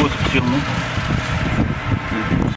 вот в тему.